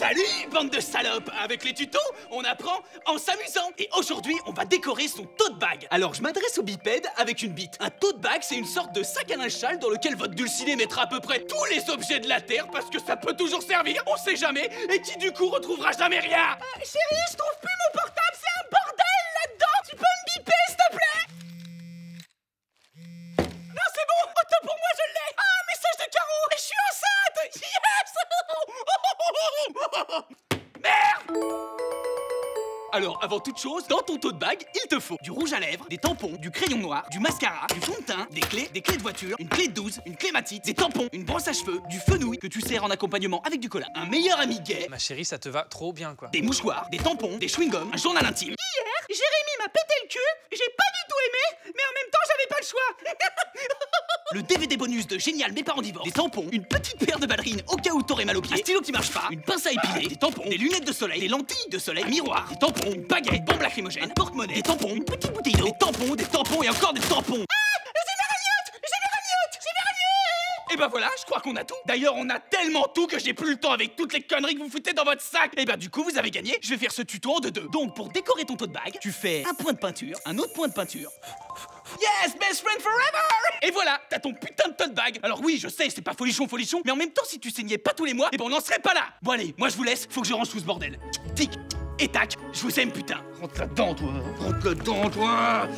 Salut, bande de salopes. Avec les tutos, on apprend en s'amusant. Et aujourd'hui, on va décorer son tote bag. Alors, je m'adresse au bipède avec une bite. Un tote bag, c'est une sorte de sac à linge sale dans lequel votre dulciné mettra à peu près tous les objets de la Terre Parce que ça peut toujours servir, on sait jamais Et qui du coup retrouvera jamais rien. Chérie, je trouve plus mon portable, c'est un bordel là-dedans Tu peux me biper, s'il te plaît Non, c'est bon, auto pour moi, je l'ai Ah, message de Caro Et je suis enceinte Yes Merde! Alors, avant toute chose, dans ton tote bag, il te faut du rouge à lèvres, des tampons, du crayon noir, du mascara, du fond de teint, des clés, des clés de voiture, une clé de 12, une clé matite, des tampons, une brosse à cheveux, du fenouil que tu sers en accompagnement avec du cola, un meilleur ami gay, Ma chérie, ça te va trop bien, quoi. des mouchoirs, des tampons, des chewing-gums, un journal intime, Hier, Jérémy m'a pété le cul, j'ai pas du tout aimé, mais en même temps, j'avais pas le choix le DVD bonus de Génial mes parents divorcent, des tampons, une petite paire de ballerines au cas où t'aurais mal aux pieds, un stylo qui marche pas, une pince à épiler, des tampons, des lunettes de soleil, des lentilles de soleil, un miroir, des tampons, une baguette, bombe lacrymogène, un porte-monnaie, des tampons, une petite bouteille d'eau, des tampons, des tampons et encore des tampons. Et bah voilà, je crois qu'on a tout. D'ailleurs, on a tellement tout que j'ai plus le temps avec toutes les conneries que vous foutez dans votre sac. Et bah du coup, vous avez gagné. Je vais faire ce tuto en deux deux. Donc pour décorer ton tote bag, tu fais un point de peinture, un autre point de peinture. Yes, best friend forever Et voilà, t'as ton putain de tote bag. Alors oui, je sais, c'est pas folichon folichon, mais en même temps, si tu saignais pas tous les mois, et ben on n'en serait pas là. Bon allez, moi je vous laisse, faut que je range tout ce bordel. Tic et tac, je vous aime putain. Rentre là-dedans, toi. Rentre là-dedans, toi.